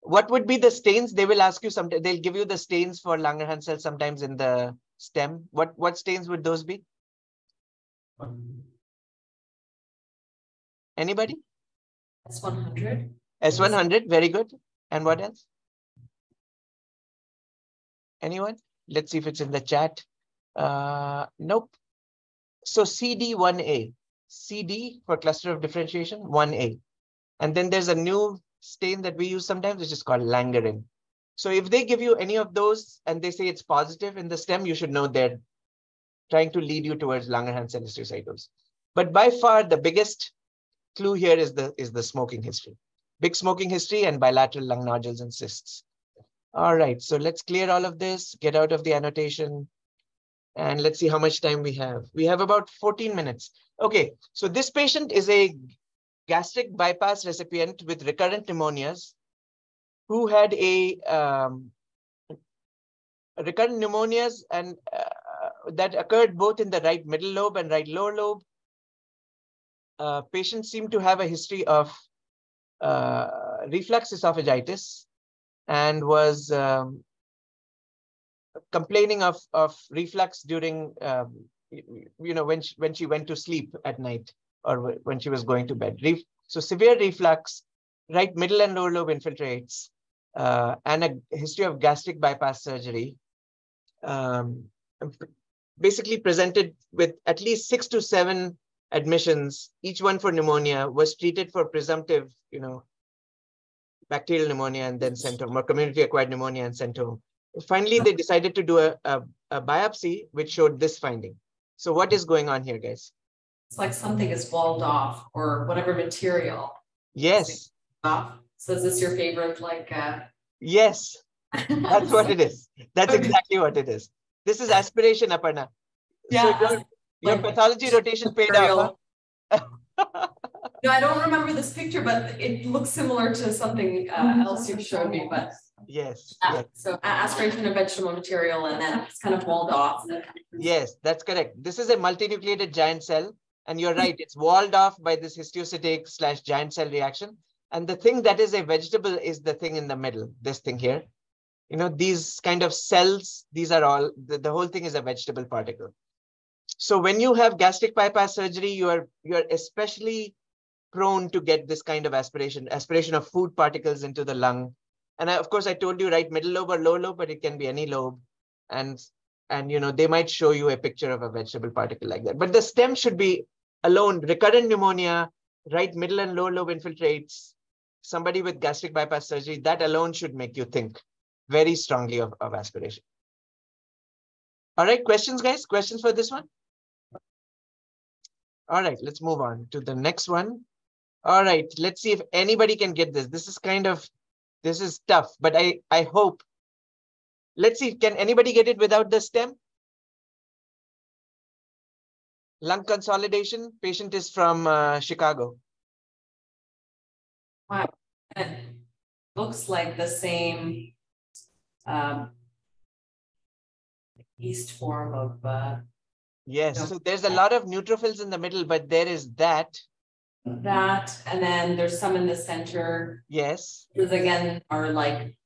What would be the stains? They will ask you sometimes, they'll give you the stains for Langerhans cells sometimes in the stem. What, what stains would those be? Anybody? S one hundred. S100, very good. And what else? Anyone? Let's see if it's in the chat. Uh, nope. So CD1A, CD for cluster of differentiation, 1A. And then there's a new stain that we use sometimes, which is called Langerin. So if they give you any of those and they say it's positive in the stem, you should know they're trying to lead you towards Langerhans cell histiocytose. But by far the biggest clue here is the is the smoking history. Big smoking history and bilateral lung nodules and cysts. All right, so let's clear all of this, get out of the annotation, and let's see how much time we have. We have about 14 minutes. Okay, so this patient is a gastric bypass recipient with recurrent pneumonias who had a um, recurrent pneumonias and uh, that occurred both in the right middle lobe and right lower lobe. Uh, patients seem to have a history of uh, reflux esophagitis and was um, complaining of, of reflux during, um, you know, when she, when she went to sleep at night or when she was going to bed. So severe reflux, right middle and lower lobe infiltrates, uh, and a history of gastric bypass surgery. Um, basically presented with at least six to seven admissions, each one for pneumonia, was treated for presumptive, you know, bacterial pneumonia and then sent home, or community-acquired pneumonia and sent home. Finally, they decided to do a, a, a biopsy, which showed this finding. So what is going on here, guys? It's like something is walled off or whatever material Yes, off. So is this your favorite, like, uh? yes, that's what it is. That's Okay. exactly what it is. This is aspiration, Aparna. So Yeah, your, your pathology rotation paid off. No, I don't remember this picture, but it looks similar to something uh, else you showed me, but. Yes, uh, yes, So aspiration of vegetable material and then it's kind of walled off. yes, that's correct. This is a multinucleated giant cell. And you're right, it's walled off by this histiocytic slash giant cell reaction. And the thing that is a vegetable is the thing in the middle, this thing here. You know, these kind of cells, these are all, the, the whole thing is a vegetable particle. So when you have gastric bypass surgery, you are you are especially prone to get this kind of aspiration, aspiration of food particles into the lung. And I, of course, I told you right middle lobe or low lobe, but it can be any lobe. And and you know they might show you a picture of a vegetable particle like that. But the stem should be alone. Recurrent pneumonia, right middle and low lobe infiltrates. Somebody with gastric bypass surgery, that alone should make you think very strongly of, of aspiration. All right, questions, guys? Questions for this one? All right, let's move on to the next one. All right, let's see if anybody can get this. This is kind of, this is tough, but I, I hope. Let's see, can anybody get it without the stem? Lung consolidation, patient is from uh, Chicago. Wow, It looks like the same um east form of uh Yes, so there's a lot of neutrophils in the middle, but there is that, that, and then there's some in the center. yes. Those again are like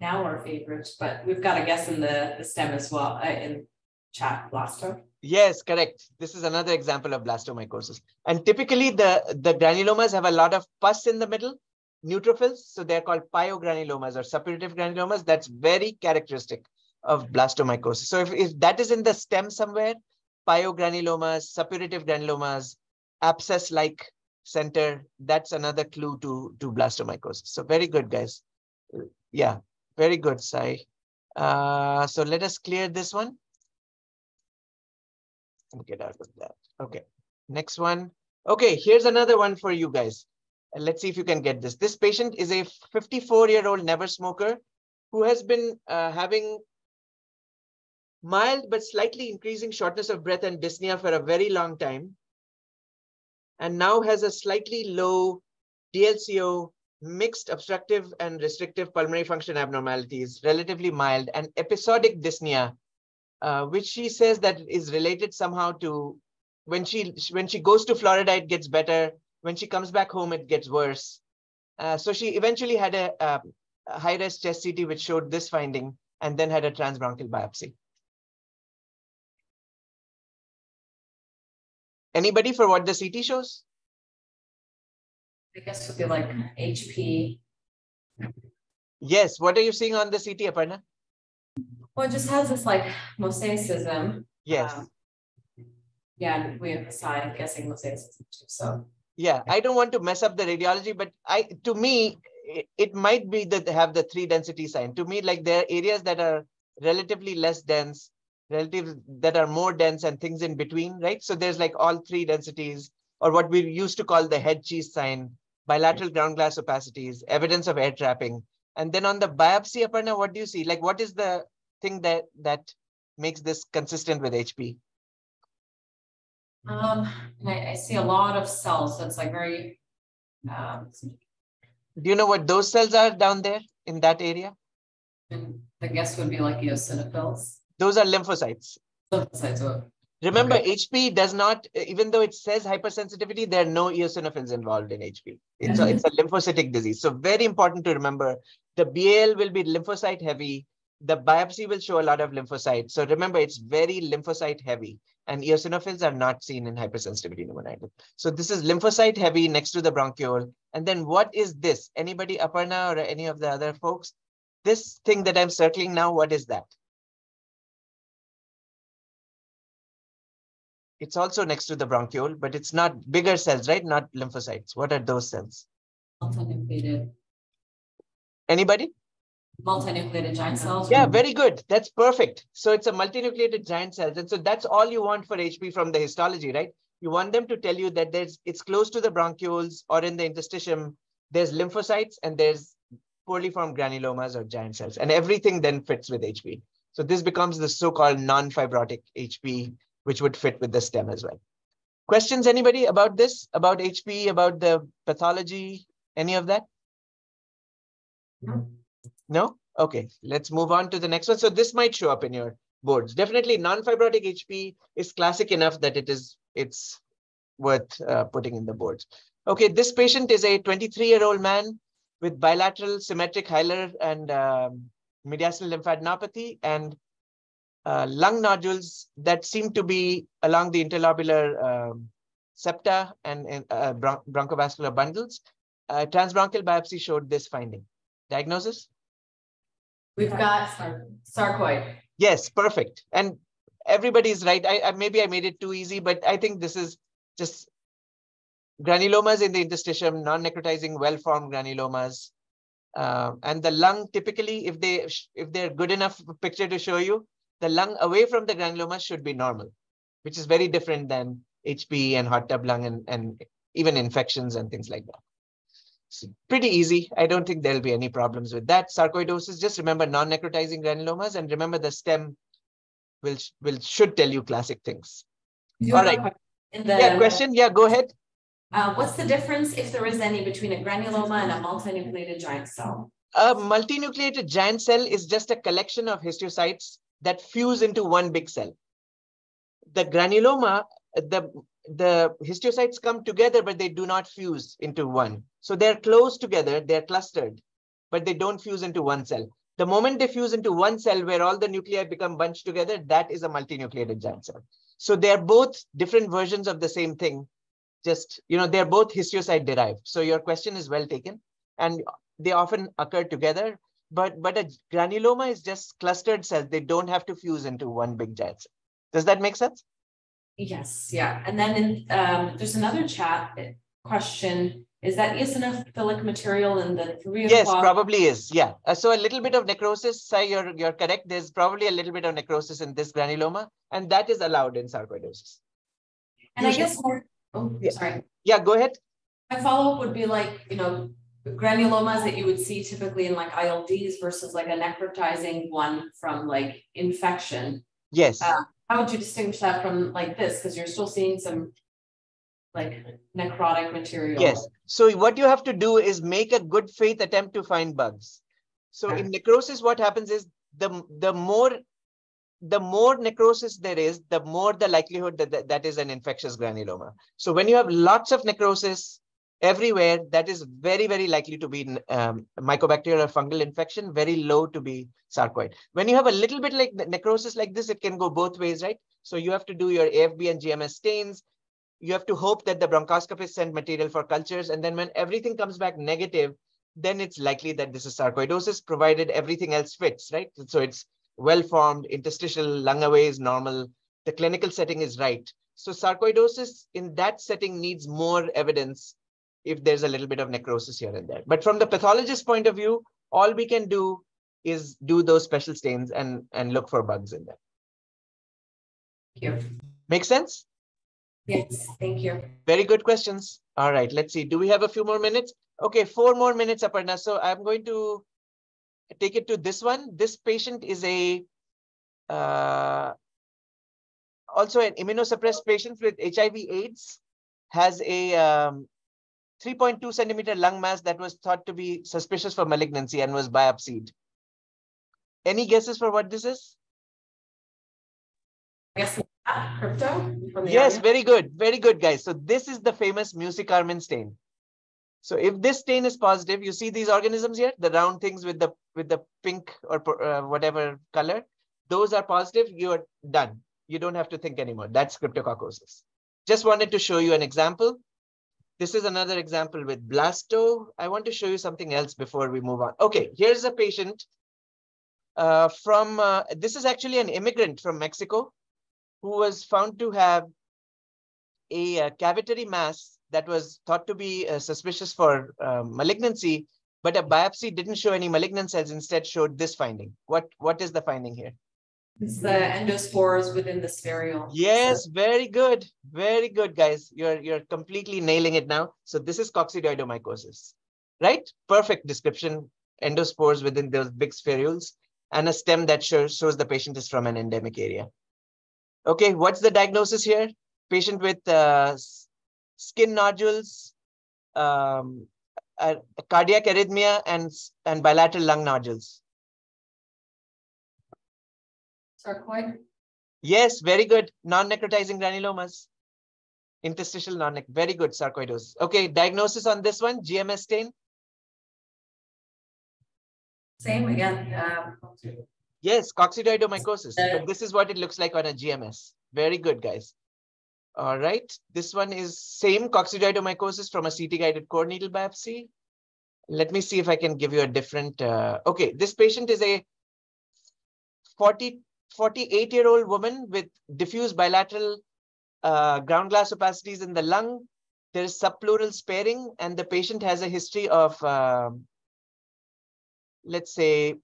now our favorites, but we've got a guess in the the stem as well, uh, in chat blasto. Yes, correct. This is another example of blastomycosis. And typically the, the granulomas have a lot of pus in the middle, neutrophils. So they're called pyogranulomas or suppurative granulomas. That's very characteristic of blastomycosis. So if, if that is in the stem somewhere, pyogranulomas, suppurative granulomas, abscess-like center, that's another clue to, to blastomycosis. So very good, guys. Yeah, very good, Sai. Uh, so let us clear this one get out of that. Okay, next one. Okay, here's another one for you guys. Let's see if you can get this. This patient is a 54 year old never smoker who has been uh, having mild but slightly increasing shortness of breath and dyspnea for a very long time. And now has a slightly low DLCO, mixed obstructive and restrictive pulmonary function abnormalities, relatively mild, and episodic dyspnea uh, which she says that is related somehow to when she when she goes to Florida, it gets better. When she comes back home, it gets worse. Uh, so she eventually had a, a high-res chest CT which showed this finding, and then had a transbronchial biopsy. Anybody for what the CT shows? I guess would be like HP. Yes. What are you seeing on the CT, Aparna? Well, it just has this like mosaicism. Yes. Um, Yeah, we have the side, guessing mosaicism too, so. Yeah, I don't want to mess up the radiology, but I, to me, it, might be that they have the three density sign. To me, like there are areas that are relatively less dense, relative that are more dense and things in between, right? So there's like all three densities or what we used to call the head cheese sign, bilateral ground glass opacities, evidence of air trapping. And then on the biopsy, Aparna, what do you see? Like what is the thing that that makes this consistent with HP? Um, and I, I see a lot of cells, so it's like very. Um, Do you know what those cells are down there in that area? and the guess would be like eosinophils. Those are lymphocytes. Lymphocytes, oh, Remember, Okay. HP does not, even though it says hypersensitivity, there are no eosinophils involved in HP. It's a, Mhm. it's a lymphocytic disease. So very important to remember. The BAL will be lymphocyte heavy. The biopsy will show a lot of lymphocytes. So remember, it's very lymphocyte heavy. And eosinophils are not seen in hypersensitivity pneumonitis. So this is lymphocyte heavy next to the bronchiole. And then what is this? Anybody, Aparna or any of the other folks? This thing that I'm circling now, what is that? It's also next to the bronchiole, but it's not bigger cells, right? Not lymphocytes. What are those cells? Anybody? Multinucleated giant cells. Yeah, very good. That's perfect. So it's a multinucleated giant cells. And so that's all you want for HP from the histology, right? You want them to tell you that there's it's close to the bronchioles or in the interstitium, there's lymphocytes and there's poorly formed granulomas or giant cells. And everything then fits with HP. So this becomes the so-called non-fibrotic HP, which would fit with the stem as well. Questions, anybody about this, about HP, about the pathology, any of that? No. No? Okay, let's move on to the next one. So this might show up in your boards. Definitely non-fibrotic HP is classic enough that it is, it's worth uh, putting in the boards. Okay, this patient is a 23-year-old man with bilateral symmetric hilar and um, mediastinal lymphadenopathy and uh, lung nodules that seem to be along the interlobular um, septa and, and uh, bron bronchovascular bundles. Uh, transbronchial biopsy showed this finding. Diagnosis? We've got sarcoid. Yes, perfect. And everybody's right. I, I maybe I made it too easy, but I think this is just granulomas in the interstitium, non-necrotizing, well-formed granulomas. Uh, and the lung typically, if they if they're good enough picture to show you, the lung away from the granulomas should be normal, which is very different than HPE and hot tub lung and, and even infections and things like that. It's pretty easy. I don't think there'll be any problems with that. Sarcoidosis, just remember non-necrotizing granulomas and remember the stem will, will should tell you classic things. You All right. the. Yeah, question? Yeah, go ahead. Uh, what's the difference, if there is any, between a granuloma and a multinucleated giant cell? A multinucleated giant cell is just a collection of histiocytes that fuse into one big cell. The granuloma, the, the histiocytes come together, but they do not fuse into one. So they're close together, they're clustered, but they don't fuse into one cell. The moment they fuse into one cell where all the nuclei become bunched together, that is a multinucleated giant cell. So they're both different versions of the same thing. Just, you know, they're both histiocyte derived. So your question is well taken. And they often occur together, but, but a granuloma is just clustered cells. They don't have to fuse into one big giant cell. Does that make sense? Yes, yeah, and then in, um, there's another chat question, is that eosinophilic material in the three Yes, probably is. Yeah. Uh, so a little bit of necrosis, Sai, you're, you're correct. There's probably a little bit of necrosis in this granuloma, and that is allowed in sarcoidosis. And I guess more, oh, Yeah. sorry, Yeah, go ahead. my follow-up would be like, you know, granulomas that you would see typically in like ILDs versus like a necrotizing one from like infection. Yes. Uh, How would you distinguish that from like this? Because you're still seeing some like necrotic material. Yes. So what you have to do is make a good faith attempt to find bugs. So Okay. in necrosis, what happens is the, the more the more necrosis there is, the more the likelihood that that, that is an infectious granuloma. So when you have lots of necrosis everywhere, that is very, very likely to be um, mycobacterial or fungal infection, very low to be sarcoid. When you have a little bit like necrosis like this, it can go both ways, right? So you have to do your AFB and GMS stains. You have to hope that the bronchoscopist send material for cultures. And then when everything comes back negative, then it's likely that this is sarcoidosis, provided everything else fits, right? So it's well-formed, interstitial lung away is normal. The clinical setting is right. So sarcoidosis in that setting needs more evidence if there's a little bit of necrosis here and there. But from the pathologist point of view, all we can do is do those special stains and, and look for bugs in them. Thank you. Make sense? Yes, thank you. Very good questions. All right, let's see. Do we have a few more minutes? Okay, four more minutes, Aparna. So I'm going to take it to this one. This patient is a uh, also an immunosuppressed patient with HIV AIDS, has a um, 3.2 centimeter lung mass that was thought to be suspicious for malignancy and was biopsied. Any guesses for what this is? I guess crypto Yes, area? very good. Very good, guys. So this is the famous music mucicarmine stain. So if this stain is positive, you see these organisms here, the round things with the with the pink or uh, whatever color, those are positive, you're done. You don't have to think anymore. That's cryptococcosis. Just wanted to show you an example. This is another example with blasto. I want to show you something else before we move on. Okay, here's a patient uh, from, uh, this is actually an immigrant from Mexico who was found to have a, uh cavitary mass that was thought to be uh, suspicious for uh, malignancy, but a biopsy didn't show any malignant cells, instead showed this finding. What, what is the finding here? It's the endospores within the spherule. Yes, very good. Very good, guys. You're, you're completely nailing it now. So this is coccidioidomycosis, right? Perfect description. Endospores within those big spherules and a stem that shows, shows the patient is from an endemic area. Okay, what's the diagnosis here? Patient with uh, skin nodules, um, cardiac arrhythmia, and, and bilateral lung nodules. Sarcoid? Yes, very good. Non-necrotizing granulomas. Interstitial non-nec. very good sarcoidosis. Okay, diagnosis on this one, GMS stain. Same again, um, Yes, coccidioidomycosis. Uh, this is what it looks like on a GMS. Very good, guys. All right, this one is same coccidioidomycosis from a CT-guided core needle biopsy. Let me see if I can give you a different, uh, okay, this patient is a 40, 48 year old woman with diffuse bilateral uh, ground glass opacities in the lung. There is subpleural sparing and the patient has a history of, um let's say,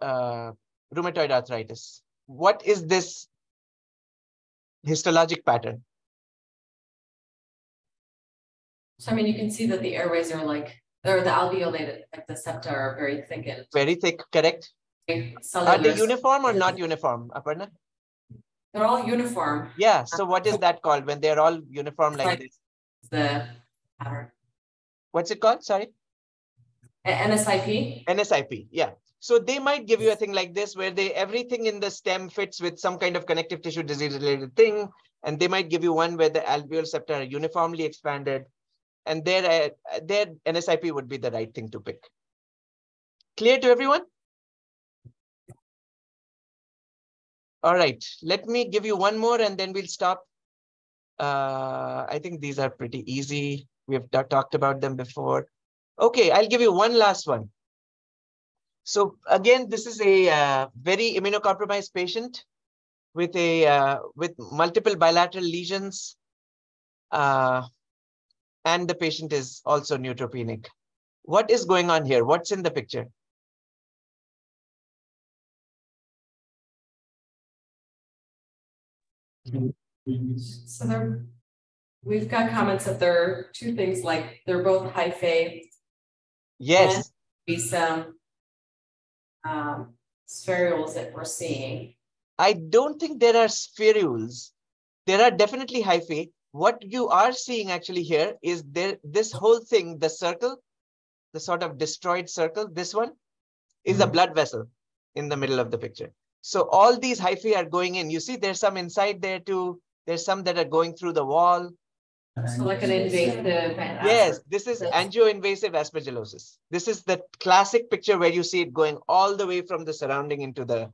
uh, rheumatoid arthritis. What is this histologic pattern? so I mean, you can see that the airways are like, or the alveolated, like the septa are very thickened. Very thick, correct? Are they uniform or not uniform, Aparna? They're all uniform, Yeah, so what is that called when they're all uniform like Right. this? the pattern. What's it called? Sorry? NSIP, NSIP, yeah. So they might give you a thing like this where they everything in the stem fits with some kind of connective tissue disease related thing. And they might give you one where the alveolar septa are uniformly expanded. And their, uh, their NSIP would be the right thing to pick. Clear to everyone? All right, let me give you one more and then we'll stop. Uh, I think these are pretty easy. We have talked about them before. Okay, I'll give you one last one. So again, this is a uh, very immunocompromised patient with a uh, with multiple bilateral lesions, uh, and the patient is also neutropenic. What is going on here? What's in the picture? So they're, we've got comments that there are two things like, they're both hyphae, Yes, be some. Um, spherules that we're seeing. I don't think there are spherules. There are definitely hyphae. What you are seeing actually here is there this whole thing, the circle, the sort of destroyed circle, this one is a blood vessel in the middle of the picture. So all these hyphae are going in. You see, there's some inside there too. There's some that are going through the wall. So like an invasive. and Yes, this is Yes. angioinvasive aspergillosis. This is the classic picture where you see it going all the way from the surrounding into the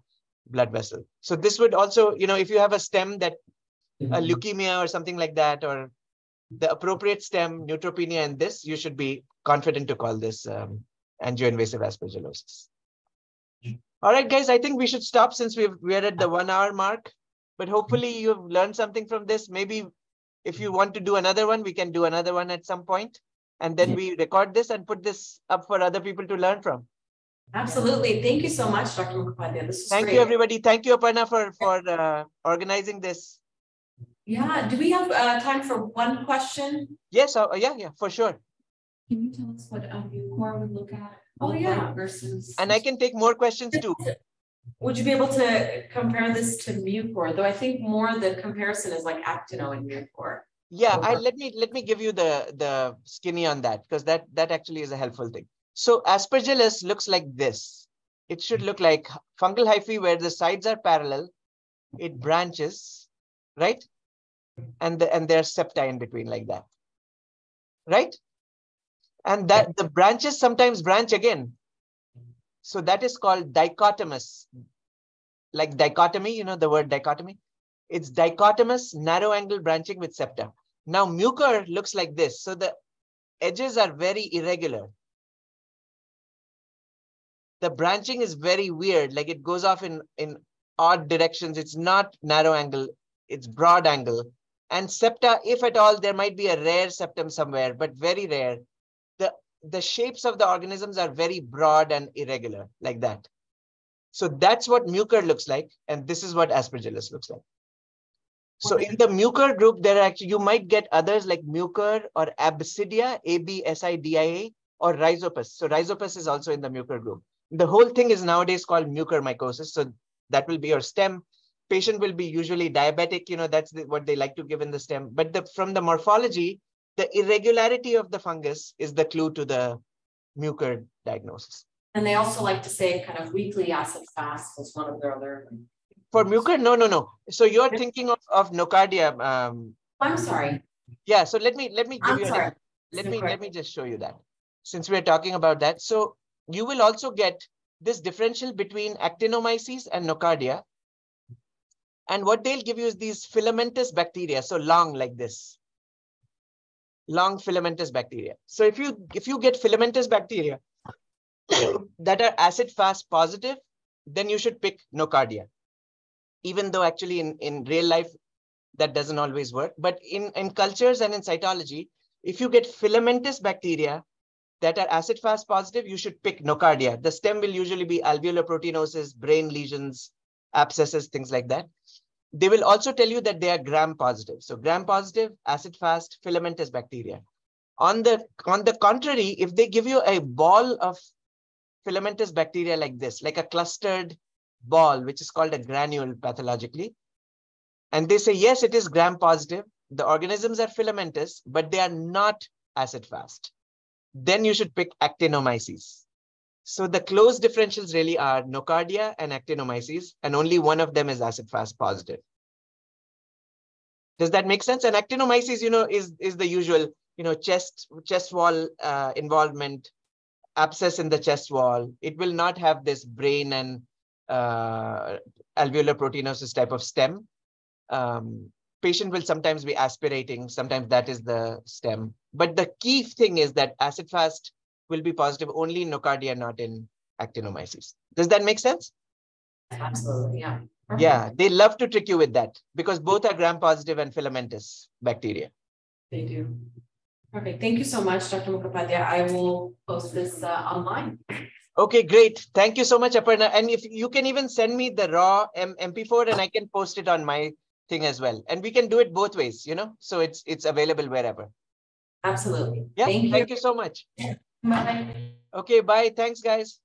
blood vessel. So this would also, you know, if you have a stem that a leukemia or something like that, or the appropriate stem, neutropenia, and this, you should be confident to call this um, angioinvasive aspergillosis. All right, guys, I think we should stop since we've, we're at the one hour mark, but hopefully you've learned something from this. Maybe if you want to do another one, we can do another one at some point, And then we record this and put this up for other people to learn from. Absolutely. Thank you so much, Dr. Mukhopadhyay. This is Thank great. you, everybody. Thank you, Aparna, for, for uh, organizing this. Yeah, do we have uh time for one question? Yes, uh, yeah, yeah, for sure. Can you tell us what a core would look at? Oh, yeah. Versus. And I can take more questions too. Would you be able to compare this to Mucor? Though I think more the comparison is like Actino and Mucor. Yeah, I let me let me give you the the skinny on that because that that actually is a helpful thing. So aspergillus looks like this. It should look like fungal hyphae where the sides are parallel. It branches, right? And the and there's septa in between like that. Right? And that the branches sometimes branch again. So that is called dichotomous. Like dichotomy, you know the word dichotomy? It's dichotomous narrow angle branching with septa. Now mucor looks like this. So the edges are very irregular. The branching is very weird, like it goes off in, in odd directions. It's not narrow angle, it's broad angle. And septa, if at all, there might be a rare septum somewhere, but very rare. The, shapes of the organisms are very broad and irregular, like that. So that's what mucor looks like. And this is what aspergillus looks like. So in the mucor group, there are actually, you might get others like mucor or absidia, A-B-S-I-D-I-A, or rhizopus. So rhizopus is also in the mucor group. The whole thing is nowadays called mucormycosis. So that will be your stem. Patient will be usually diabetic, you know, that's the, what they like to give in the stem. But the, from the morphology, the irregularity of the fungus is the clue to the mucor diagnosis. And they also like to say kind of weakly acid fast is one of their other. For mucor, no, no, no. So you're thinking of, of nocardia. Um, I'm sorry, yeah, so let me let me give I'm you an sorry. let me let me just show you that since we're talking about that so you will also get this differential between actinomyces and nocardia and what they'll give you is these filamentous bacteria so long like this long filamentous bacteria so if you if you get filamentous bacteria *coughs* that are acid fast positive then you should pick nocardia even though actually in in real life that doesn't always work but in in cultures and in cytology if you get filamentous bacteria that are acid fast positive, you should pick nocardia. The stem will usually be alveolar proteinosis, brain lesions, abscesses, things like that. They will also tell you that they are gram positive. So gram positive, acid fast, filamentous bacteria. On the, on the contrary, if they give you a ball of filamentous bacteria like this, like a clustered ball, which is called a granule pathologically, and they say, yes, it is gram positive, the organisms are filamentous, but they are not acid fast. Then you should pick actinomyces. So the close differentials really are nocardia and actinomyces, and only one of them is acid fast positive. Does that make sense? And actinomyces, you know, is, is the usual, you know, chest, chest wall uh, involvement, abscess in the chest wall. It will not have this brain and uh, alveolar proteinosis type of stem. Um, patient will sometimes be aspirating, sometimes that is the stem. But the key thing is that acid fast will be positive only in nocardia, not in actinomyces. Does that make sense? Absolutely, yeah. Perfect. Yeah, they love to trick you with that because both are gram positive and filamentous bacteria. They do. Perfect. Thank you so much, Dr. Mukhopadhyay. I will post this uh, online. Okay, great. Thank you so much, Aparna. And if you can even send me the raw M- MP4 and I can post it on my thing as well. And we can do it both ways, you know, so it's it's available wherever. Absolutely. Yeah, Thank you. thank you so much. Bye. Okay, bye. Thanks, guys.